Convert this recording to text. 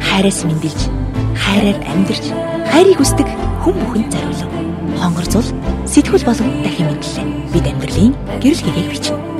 Хайраас мэндэлж, хайраар амьдарч, хайрыг хүсдэг хүн бүхэнд зориулав. Хонгор зул сэтгүүл болон дахин мэдлээ. Бид амьдралын гэрэл гэгээг бичнэ.